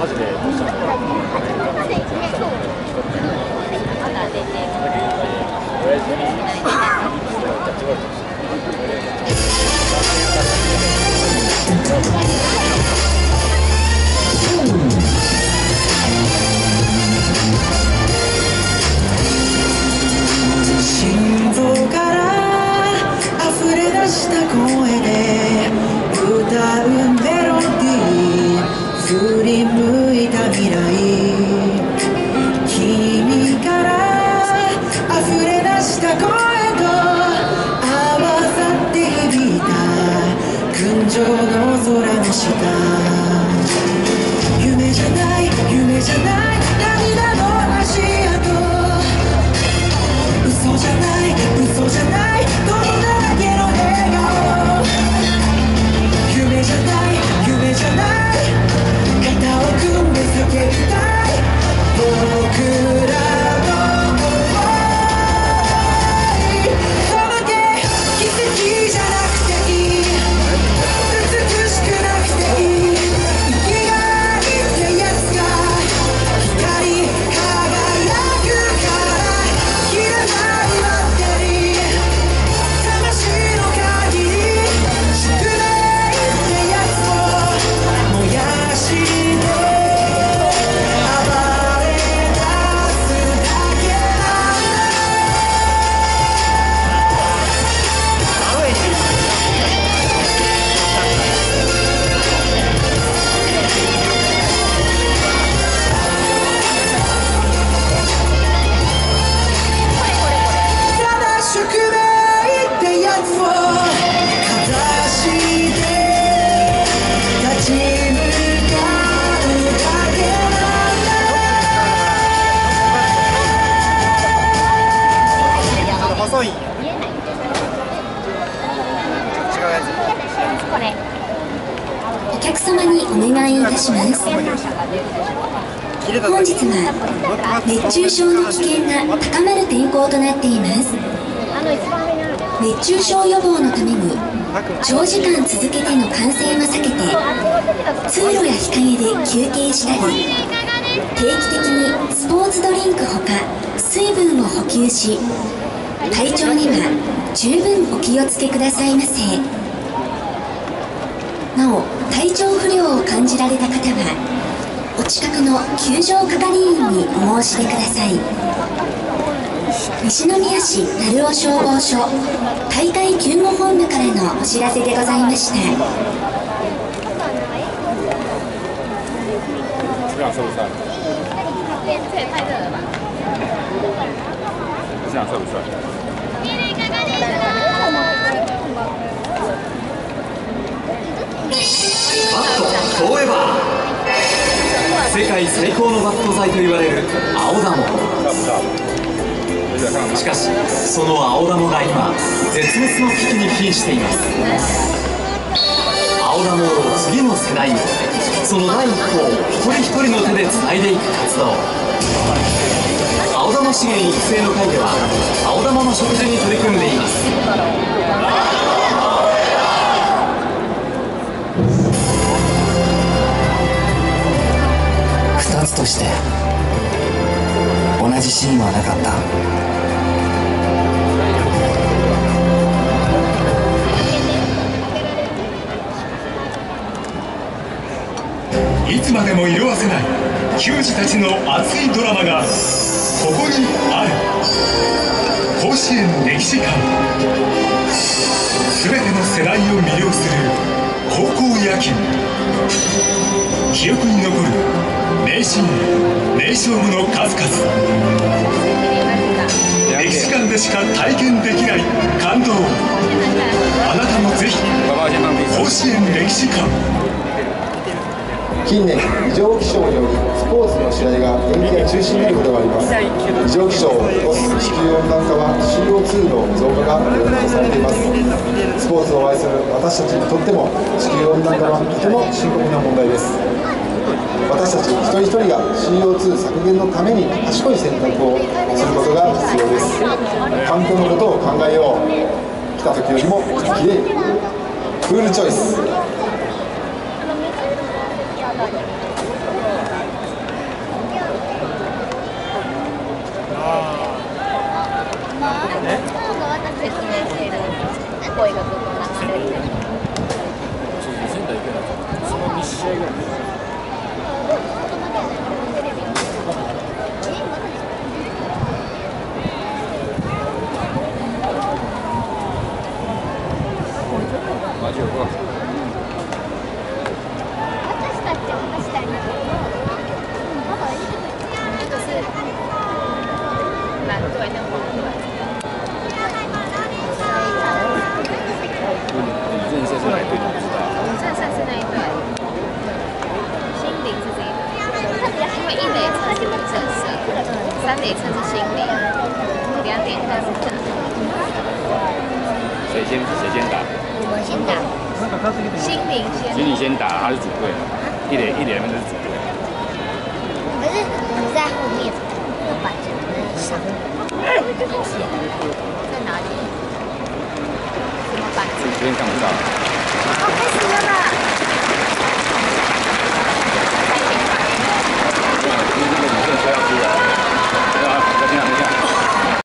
マジで。どうしたの tonight. 本日は熱中症の危険が高まる天候となっています。熱中症予防のために長時間続けての感染は避けて通路や日陰で休憩したり定期的にスポーツドリンクほか水分を補給し体調には十分お気をつけくださいませ。なお体調不良を感じられた方はお近くの救助係員にお申し出ください。西宮市鳴尾消防署大会救護本部からのお知らせでございました。这样帅不帅？ットフォーエバー世界最高のバット剤と言われる青ダモしかしその青ダモが今絶滅の危機に瀕しています。青ダモを次の世代にその第一歩を一人一人の手でつないでいく活動。青玉資源育成の会では青玉の植樹に取り組んでいます。として同じシーンはなかった。いつまでも色あせない球児たちの熱いドラマがここにある。甲子園歴史館。全ての世代を魅了する高校野球。記憶に残る名シーン名勝負の数々。歴史館でしか体験できない感動。あなたもぜひ甲子園歴史館。近年異常気象によりスポーツの試合が延期や中止になることがあります。異常気象を起こす地球温暖化は CO2 の増加が予想されています。スポーツを愛する私たちにとっても地球温暖化はとても深刻な問題です。私たち一人一人が CO2 削減のために賢い選択をすることが必要です。環境のことを考えよう。来た時よりもきれいにクールチョイス。声がずっと流れてる。仙台行けないその2試合ぐらい三垒侧是心灵两点侧是正胜谁先谁先打？我先打。心灵先其实你先打，他是主队，一点一点那边是主队。可是我在后面那个板子在上？是哦，在哪里？什么板子？这边看不到。